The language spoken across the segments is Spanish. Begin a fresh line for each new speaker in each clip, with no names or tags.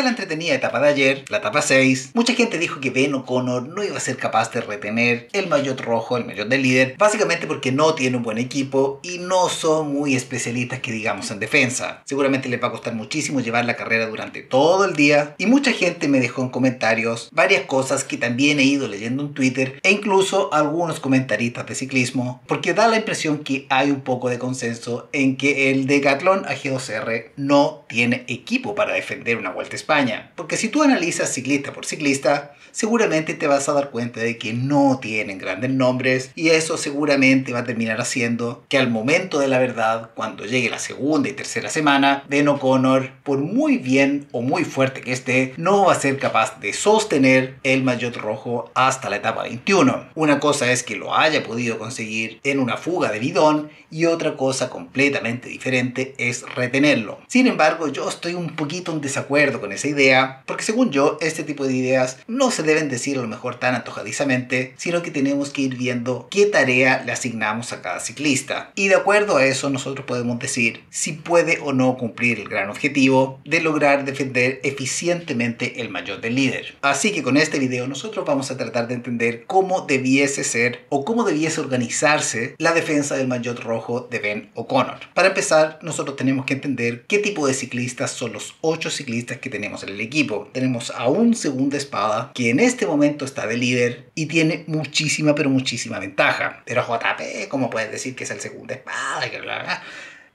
de la entretenida etapa de ayer, la etapa 6, mucha gente dijo que Ben O'Connor no iba a ser capaz de retener el maillot rojo, el maillot del líder, básicamente porque no tiene un buen equipo y no son muy especialistas que digamos en defensa. Seguramente le va a costar muchísimo llevar la carrera durante todo el día y mucha gente me dejó en comentarios varias cosas que también he ido leyendo en Twitter e incluso algunos comentaristas de ciclismo, porque da la impresión que hay un poco de consenso en que el Decathlon AG2R no tiene equipo para defender una Vuelta a España. Porque si tú analizas ciclista por ciclista, seguramente te vas a dar cuenta de que no tienen grandes nombres y eso seguramente va a terminar haciendo que al momento de la verdad, cuando llegue la segunda y tercera semana, Ben O'Connor, por muy bien o muy fuerte que esté, no va a ser capaz de sostener el maillot rojo hasta la etapa 21. Una cosa es que lo haya podido conseguir en una fuga de bidón y otra cosa completamente diferente es retenerlo. Sin embargo, yo estoy un poquito en desacuerdo con esa idea, porque según yo, este tipo de ideas no se deben decir a lo mejor tan antojadizamente, sino que tenemos que ir viendo qué tarea le asignamos a cada ciclista. Y de acuerdo a eso, nosotros podemos decir si puede o no cumplir el gran objetivo de lograr defender eficientemente el mayor del líder. Así que con este video nosotros vamos a tratar de entender cómo debiese ser o cómo debiese organizarse la defensa del maillot rojo de Ben O'Connor. Para empezar, nosotros tenemos que entender qué tipo de ciclistas son los 8 ciclistas que tenemos en el equipo. Tenemos a un segunda espada que en este momento está de líder y tiene muchísima pero muchísima ventaja. Pero JP, ¿cómo puedes decir que es el segunda espada?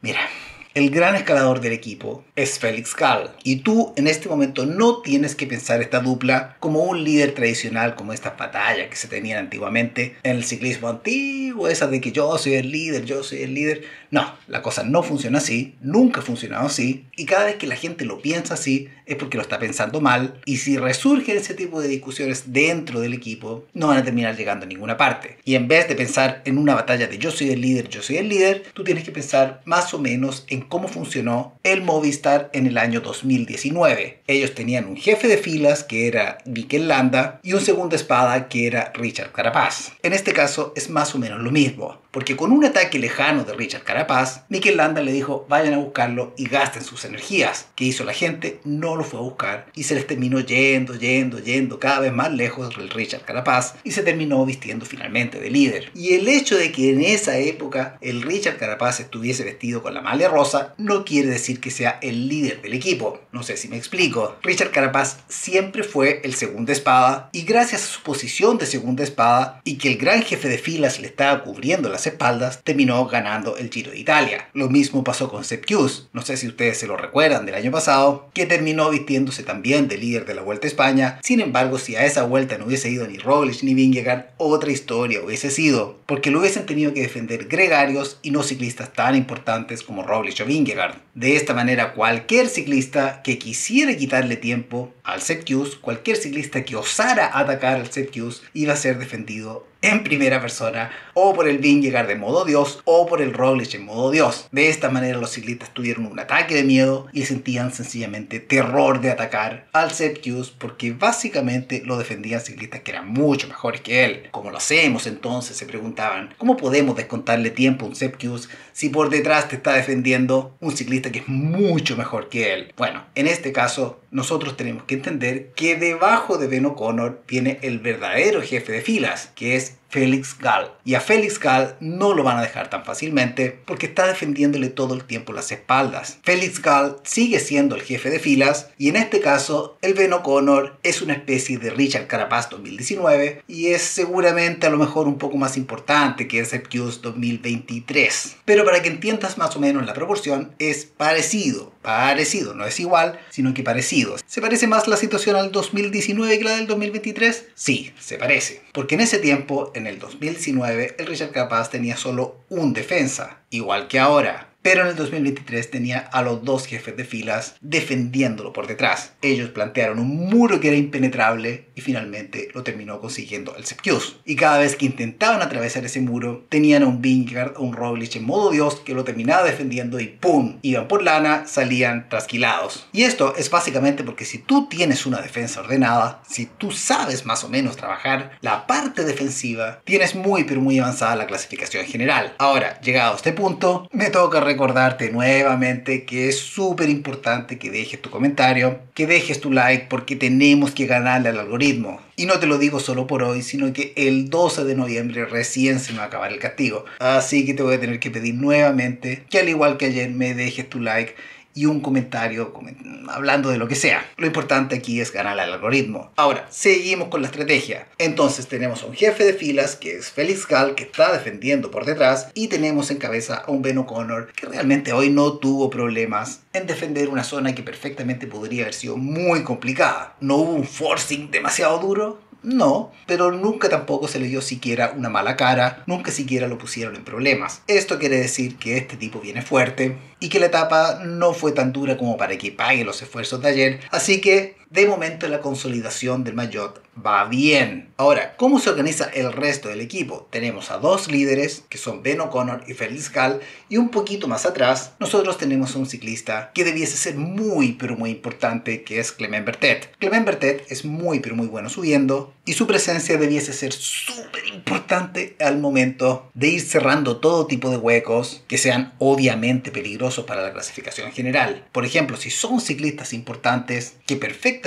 Mira, el gran escalador del equipo es Félix Gall. Y tú en este momento no tienes que pensar esta dupla como un líder tradicional, como estas batallas que se tenían antiguamente en el ciclismo antiguo, esa de que yo soy el líder, yo soy el líder. No, la cosa no funciona así, nunca ha funcionado así. Y cada vez que la gente lo piensa así es porque lo está pensando mal. Y si resurgen ese tipo de discusiones dentro del equipo, no van a terminar llegando a ninguna parte. Y en vez de pensar en una batalla de yo soy el líder, yo soy el líder, tú tienes que pensar más o menos en cómo funcionó el Movistar en el año 2019. Ellos tenían un jefe de filas que era Mikel Landa y un segundo espada que era Richard Carapaz. En este caso es más o menos lo mismo, porque con un ataque lejano de Richard Carapaz, Mikel Landa le dijo vayan a buscarlo y gasten sus energías. ¿Qué hizo la gente? No lo fue a buscar y se les terminó yendo, yendo, yendo cada vez más lejos del Richard Carapaz y se terminó vistiendo finalmente de líder. Y el hecho de que en esa época el Richard Carapaz estuviese vestido con la malla rosa no quiere decir que sea el líder del equipo. No sé si me explico. Richard Carapaz siempre fue el segunda espada y gracias a su posición de segunda espada y que el gran jefe de filas le estaba cubriendo las espaldas, terminó ganando el Giro de Italia. Lo mismo pasó con Sepp no sé si ustedes se lo recuerdan del año pasado, que terminó vistiéndose también de líder de la Vuelta a España. Sin embargo, si a esa vuelta no hubiese ido ni Roglic ni Vingegaard, otra historia hubiese sido, porque lo hubiesen tenido que defender gregarios y no ciclistas tan importantes como Roglic Vingegaard. De esta manera, cualquier ciclista que quisiera quitarle tiempo al Septius, cualquier ciclista que osara atacar al Septius, iba a ser defendido en primera persona, o por el Vingegaard de modo Dios, o por el Roglic en modo Dios. De esta manera los ciclistas tuvieron un ataque de miedo y sentían sencillamente terror de atacar al Septius porque básicamente lo defendían ciclistas que eran mucho mejores que él. ¿Cómo lo hacemos entonces? Se preguntaban. ¿Cómo podemos descontarle tiempo a un Septius si por detrás te está defendiendo un ciclista que es mucho mejor que él? Bueno, en este caso nosotros tenemos que entender que debajo de Ben O'Connor viene el verdadero jefe de filas, que es Félix Gall. Y a Félix Gall no lo van a dejar tan fácilmente porque está defendiéndole todo el tiempo las espaldas. Félix Gall sigue siendo el jefe de filas y en este caso el Ben O'Connor es una especie de Richard Carapaz 2019 y es seguramente a lo mejor un poco más importante que el Septius 2023. Pero para que entiendas más o menos la proporción es parecido, parecido, no es igual, sino que parecido. ¿Se parece más la situación al 2019 que la del 2023? Sí, se parece. Porque en ese tiempo, en el 2019, el Richard Capaz tenía solo un defensa, igual que ahora pero en el 2023 tenía a los dos jefes de filas defendiéndolo por detrás. Ellos plantearon un muro que era impenetrable y finalmente lo terminó consiguiendo el Septius. Y cada vez que intentaban atravesar ese muro, tenían a un Vingard o un Roglic en modo Dios que lo terminaba defendiendo y ¡pum! Iban por lana, salían trasquilados. Y esto es básicamente porque si tú tienes una defensa ordenada, si tú sabes más o menos trabajar la parte defensiva, tienes muy pero muy avanzada la clasificación general. Ahora, llegado a este punto, me toca recordarte nuevamente que es súper importante que dejes tu comentario, que dejes tu like porque tenemos que ganarle al algoritmo. Y no te lo digo solo por hoy, sino que el 12 de noviembre recién se me va a acabar el castigo. Así que te voy a tener que pedir nuevamente que al igual que ayer me dejes tu like y un comentario hablando de lo que sea. Lo importante aquí es ganar al algoritmo. Ahora, seguimos con la estrategia. Entonces tenemos a un jefe de filas que es Felix Gal que está defendiendo por detrás y tenemos en cabeza a un Ben O'Connor que realmente hoy no tuvo problemas en defender una zona que perfectamente podría haber sido muy complicada. No hubo un forcing demasiado duro, no, pero nunca tampoco se le dio siquiera una mala cara, nunca siquiera lo pusieron en problemas. Esto quiere decir que este tipo viene fuerte y que la etapa no fue tan dura como para que pague los esfuerzos de ayer, así que de momento la consolidación del Mayotte va bien. Ahora, ¿cómo se organiza el resto del equipo? Tenemos a dos líderes, que son Ben O'Connor y Felix Gall, y un poquito más atrás, nosotros tenemos un ciclista que debiese ser muy, pero muy importante, que es Clement Bertet. Clement Bertet es muy, pero muy bueno subiendo, y su presencia debiese ser súper importante al momento de ir cerrando todo tipo de huecos que sean obviamente peligrosos para la clasificación general. Por ejemplo, si son ciclistas importantes que perfectamente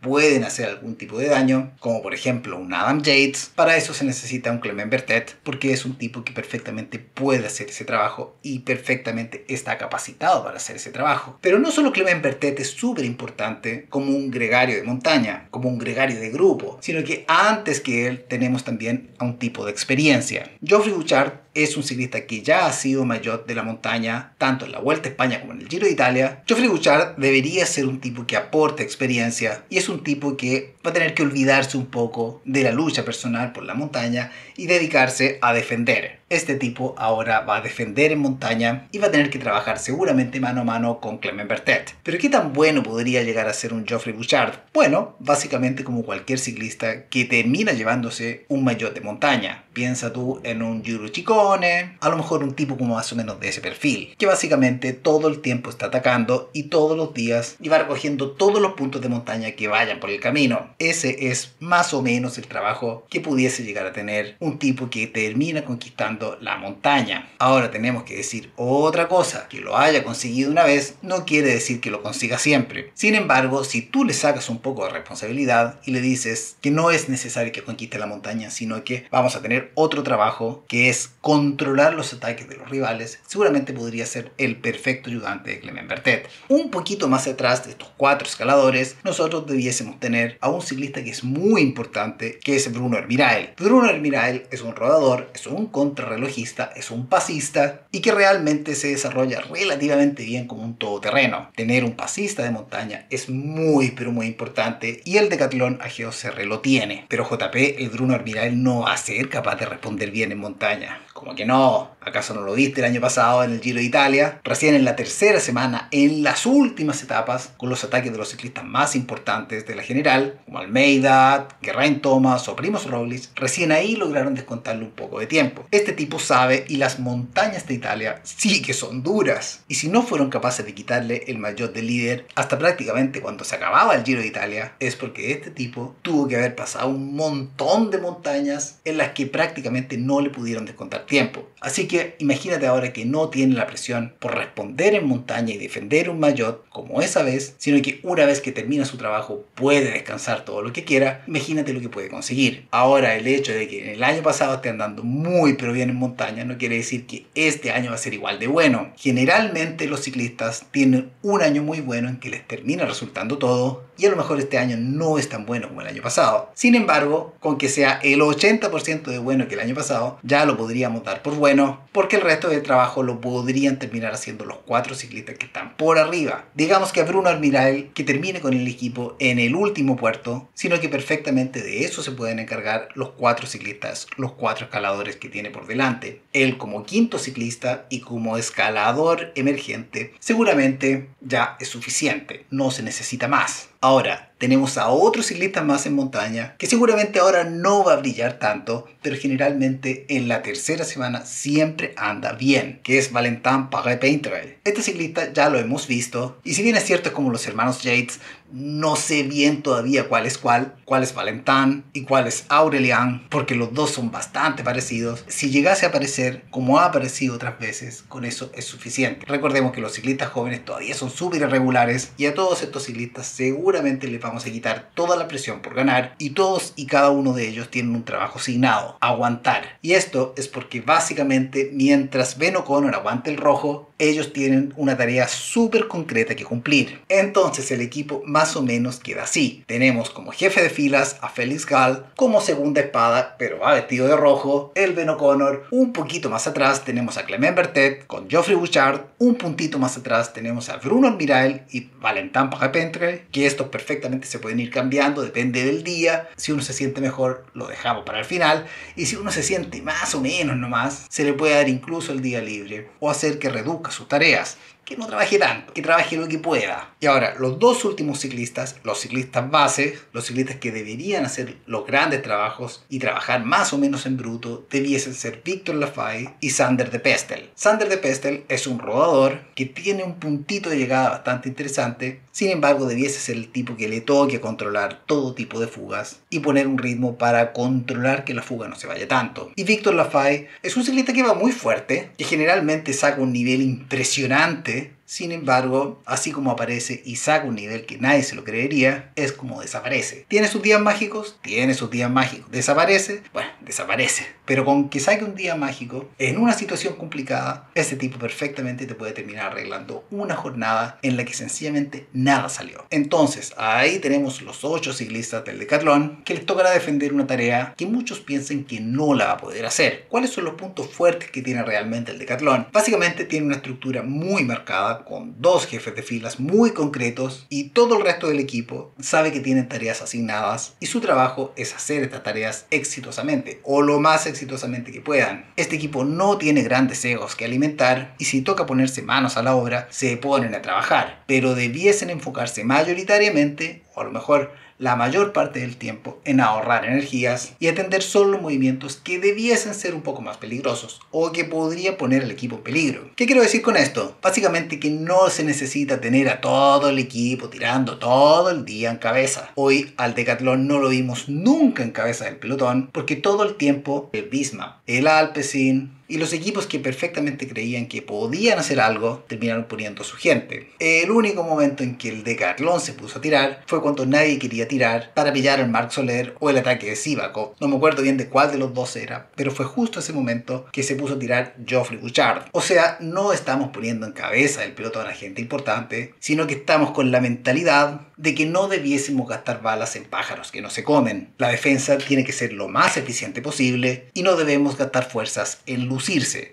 pueden hacer algún tipo de daño, como por ejemplo un Adam Yates, para eso se necesita un Clement Bertet, porque es un tipo que perfectamente puede hacer ese trabajo y perfectamente está capacitado para hacer ese trabajo. Pero no solo Clement Bertet es súper importante como un gregario de montaña, como un gregario de grupo, sino que antes que él tenemos también a un tipo de experiencia. Geoffrey Bouchard es un ciclista que ya ha sido mayor de la montaña, tanto en la Vuelta a España como en el Giro de Italia. Geoffrey Bouchard debería ser un tipo que aporte experiencia y es un tipo que va a tener que olvidarse un poco de la lucha personal por la montaña y dedicarse a defender. Este tipo ahora va a defender en montaña y va a tener que trabajar seguramente mano a mano con Clement Bertet. Pero ¿qué tan bueno podría llegar a ser un Geoffrey Bouchard? Bueno, básicamente como cualquier ciclista que termina llevándose un maillot de montaña. Piensa tú en un Giro Chicone, a lo mejor un tipo como más o menos de ese perfil, que básicamente todo el tiempo está atacando y todos los días y va recogiendo todos los puntos de montaña que vayan por el camino. Ese es más o menos el trabajo que pudiese llegar a tener un tipo que termina conquistando la montaña. Ahora tenemos que decir otra cosa, que lo haya conseguido una vez no quiere decir que lo consiga siempre. Sin embargo, si tú le sacas un poco de responsabilidad y le dices que no es necesario que conquiste la montaña, sino que vamos a tener otro trabajo que es controlar los ataques de los rivales, seguramente podría ser el perfecto ayudante de Clement Bertet. Un poquito más atrás de estos cuatro escaladores, nosotros debiésemos tener a un ciclista que es muy importante, que es Bruno Hermirael. Bruno Hermirael es un rodador, es un contra relojista es un pasista y que realmente se desarrolla relativamente bien como un todoterreno. Tener un pasista de montaña es muy pero muy importante y el Decathlon AGOCR lo tiene. Pero JP, el Bruno Admiral no va a ser capaz de responder bien en montaña. Como que no, ¿acaso no lo viste el año pasado en el Giro de Italia? Recién en la tercera semana, en las últimas etapas, con los ataques de los ciclistas más importantes de la general, como Almeida, Geraint Thomas o Primos Roglic, recién ahí lograron descontarle un poco de tiempo. Este tipo sabe y las montañas de Italia sí que son duras. Y si no fueron capaces de quitarle el maillot de líder hasta prácticamente cuando se acababa el Giro de Italia, es porque este tipo tuvo que haber pasado un montón de montañas en las que prácticamente no le pudieron descontar tiempo. Así que imagínate ahora que no tiene la presión por responder en montaña y defender un maillot como esa vez, sino que una vez que termina su trabajo puede descansar todo lo que quiera, imagínate lo que puede conseguir. Ahora el hecho de que en el año pasado esté andando muy pero bien en montaña no quiere decir que este año va a ser igual de bueno. Generalmente los ciclistas tienen un año muy bueno en que les termina resultando todo y a lo mejor este año no es tan bueno como el año pasado. Sin embargo, con que sea el 80% de bueno que el año pasado, ya lo podríamos dar por bueno, porque el resto del trabajo lo podrían terminar haciendo los cuatro ciclistas que están por arriba. Digamos que a Bruno Almiral que termine con el equipo en el último puerto, sino que perfectamente de eso se pueden encargar los cuatro ciclistas, los cuatro escaladores que tiene por delante. Él como quinto ciclista y como escalador emergente, seguramente ya es suficiente, no se necesita más. Ahora, tenemos a otro ciclista más en montaña, que seguramente ahora no va a brillar tanto, pero generalmente en la tercera semana siempre anda bien, que es Valentin Paré-Painterel. Este ciclista ya lo hemos visto, y si bien es cierto como los hermanos Yates, no sé bien todavía cuál es cuál, cuál es Valentin y cuál es Aurelian, porque los dos son bastante parecidos. Si llegase a aparecer como ha aparecido otras veces, con eso es suficiente. Recordemos que los ciclistas jóvenes todavía son súper irregulares y a todos estos ciclistas seguramente les vamos a quitar toda la presión por ganar y todos y cada uno de ellos tienen un trabajo asignado, aguantar. Y esto es porque básicamente mientras Ben O'Connor aguante el rojo, ellos tienen una tarea súper concreta que cumplir. Entonces el equipo más o menos queda así. Tenemos como jefe de filas a Felix Gall, como segunda espada, pero va vestido de rojo, el Ben O'Connor. Un poquito más atrás tenemos a Clement Bertet con Geoffrey Bouchard. Un puntito más atrás tenemos a Bruno Almirail y Valentin Parrapentre, que estos perfectamente se pueden ir cambiando, depende del día. Si uno se siente mejor, lo dejamos para el final. Y si uno se siente más o menos nomás, se le puede dar incluso el día libre o hacer que reduzca sus tareas que no trabaje tanto, que trabaje lo que pueda. Y ahora, los dos últimos ciclistas, los ciclistas base, los ciclistas que deberían hacer los grandes trabajos y trabajar más o menos en bruto, debiesen ser Víctor Lafay y Sander de Pestel. Sander de Pestel es un rodador que tiene un puntito de llegada bastante interesante, sin embargo debiese ser el tipo que le toque controlar todo tipo de fugas y poner un ritmo para controlar que la fuga no se vaya tanto. Y Víctor Lafay es un ciclista que va muy fuerte, que generalmente saca un nivel impresionante ¿eh? Sin embargo, así como aparece y saca un nivel que nadie se lo creería, es como desaparece. ¿Tiene sus días mágicos? Tiene sus días mágicos. ¿Desaparece? Bueno, desaparece. Pero con que saque un día mágico en una situación complicada, este tipo perfectamente te puede terminar arreglando una jornada en la que sencillamente nada salió. Entonces, ahí tenemos los 8 ciclistas del Decathlon que les tocará defender una tarea que muchos piensan que no la va a poder hacer. ¿Cuáles son los puntos fuertes que tiene realmente el Decathlon? Básicamente tiene una estructura muy marcada con dos jefes de filas muy concretos y todo el resto del equipo sabe que tienen tareas asignadas y su trabajo es hacer estas tareas exitosamente o lo más exitosamente que puedan. Este equipo no tiene grandes egos que alimentar y si toca ponerse manos a la obra se ponen a trabajar, pero debiesen enfocarse mayoritariamente o a lo mejor la mayor parte del tiempo en ahorrar energías y atender solo movimientos que debiesen ser un poco más peligrosos o que podría poner al equipo en peligro. ¿Qué quiero decir con esto? Básicamente que no se necesita tener a todo el equipo tirando todo el día en cabeza. Hoy al Decathlon no lo vimos nunca en cabeza del pelotón porque todo el tiempo el Bisma, el Alpecin, y los equipos que perfectamente creían que podían hacer algo terminaron poniendo a su gente. El único momento en que el Decathlon se puso a tirar fue cuando nadie quería tirar para pillar al Mark Soler o el ataque de Sivakov. No me acuerdo bien de cuál de los dos era, pero fue justo ese momento que se puso a tirar Geoffrey Bouchard. O sea, no estamos poniendo en cabeza el piloto a gente importante, sino que estamos con la mentalidad de que no debiésemos gastar balas en pájaros que no se comen. La defensa tiene que ser lo más eficiente posible y no debemos gastar fuerzas en luz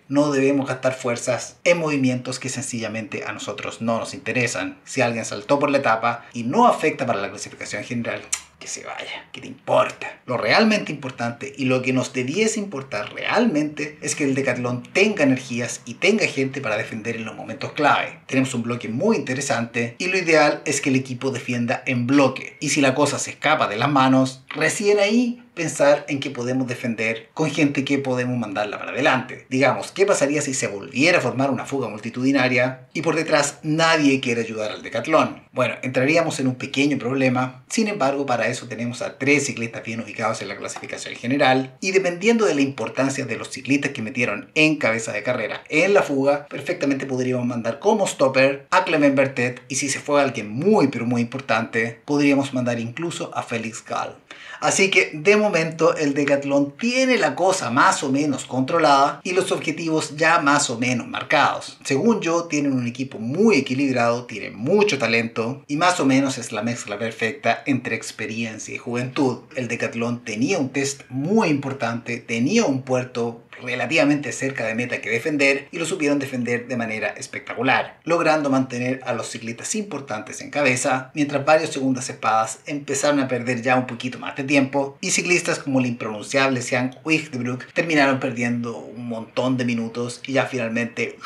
no debemos gastar fuerzas en movimientos que sencillamente a nosotros no nos interesan. Si alguien saltó por la etapa y no afecta para la clasificación general, que se vaya, que te importa. Lo realmente importante y lo que nos debiese importar realmente es que el Decathlon tenga energías y tenga gente para defender en los momentos clave. Tenemos un bloque muy interesante y lo ideal es que el equipo defienda en bloque. Y si la cosa se escapa de las manos, recién ahí pensar en que podemos defender con gente que podemos mandarla para adelante. Digamos, ¿qué pasaría si se volviera a formar una fuga multitudinaria y por detrás nadie quiere ayudar al decatlón? Bueno, entraríamos en un pequeño problema. Sin embargo, para eso tenemos a tres ciclistas bien ubicados en la clasificación general y dependiendo de la importancia de los ciclistas que metieron en cabeza de carrera en la fuga, perfectamente podríamos mandar como stopper a Clement Bertet y si se fue alguien muy pero muy importante, podríamos mandar incluso a Félix Gall. Así que de el Decathlon tiene la cosa más o menos controlada y los objetivos ya más o menos marcados. Según yo, tienen un equipo muy equilibrado, tienen mucho talento y más o menos es la mezcla perfecta entre experiencia y juventud. El Decathlon tenía un test muy importante, tenía un puerto relativamente cerca de meta que defender y lo supieron defender de manera espectacular, logrando mantener a los ciclistas importantes en cabeza, mientras varios segundas espadas empezaron a perder ya un poquito más de tiempo y ciclistas como el impronunciable Sean Wichtbrook terminaron perdiendo un montón de minutos y ya finalmente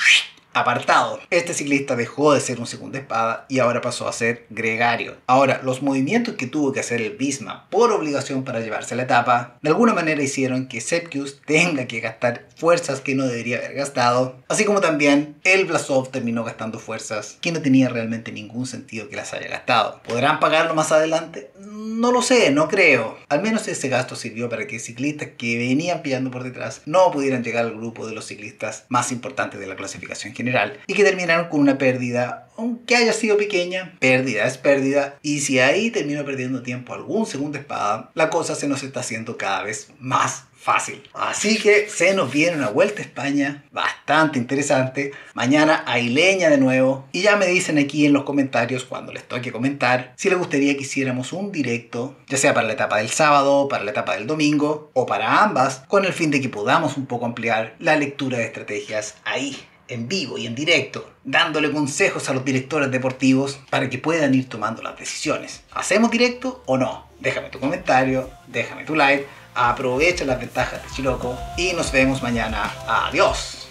apartado. Este ciclista dejó de ser un segunda espada y ahora pasó a ser gregario. Ahora, los movimientos que tuvo que hacer el Bisma por obligación para llevarse la etapa, de alguna manera hicieron que Sepkius tenga que gastar fuerzas que no debería haber gastado, así como también el Blasov terminó gastando fuerzas que no tenía realmente ningún sentido que las haya gastado. ¿Podrán pagarlo más adelante? No lo sé, no creo. Al menos ese gasto sirvió para que ciclistas que venían pillando por detrás no pudieran llegar al grupo de los ciclistas más importantes de la clasificación y que terminaron con una pérdida, aunque haya sido pequeña, pérdida es pérdida y si ahí terminó perdiendo tiempo algún segundo espada, la cosa se nos está haciendo cada vez más fácil. Así que se nos viene una vuelta a España bastante interesante. Mañana hay leña de nuevo. Y ya me dicen aquí en los comentarios cuando les toque comentar si les gustaría que hiciéramos un directo, ya sea para la etapa del sábado, para la etapa del domingo o para ambas, con el fin de que podamos un poco ampliar la lectura de estrategias ahí en vivo y en directo, dándole consejos a los directores deportivos para que puedan ir tomando las decisiones. ¿Hacemos directo o no? Déjame tu comentario, déjame tu like aprovecha las ventajas de Chiloco y nos vemos mañana. Adiós.